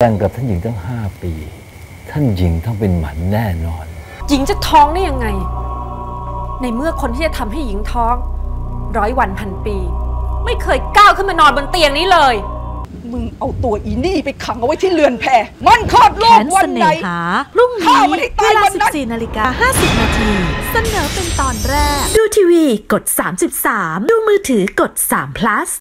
แต่งกับท่านหญิงตั้งห้าปี ท่านหญิงต้องเป็นหมันแน่นอน หญิงจะท้องได้ยังไง ในเมื่อคนที่จะทำให้หญิงท้อง ร้อยวันพันปี ไม่เคยก้าวขึ้นมานอนบนเตียงนี้เลย มึงเอาตัวอีนี่ไปขังเอาไว้ที่เรือนแพมันคลอดลูแผกนวัเสนไหน น่หาพรุ่งานี้มันให้เวลานนั้น 14นาฬิกา50 นาที เสนอเป็นตอนแรก ดูทีวีกด 33 ดูมือถือกด3 plus